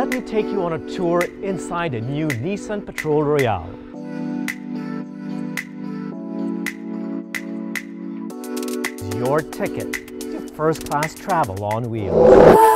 let me take you on a tour inside the new Nissan Patrol Royale. Your ticket to first class travel on wheels.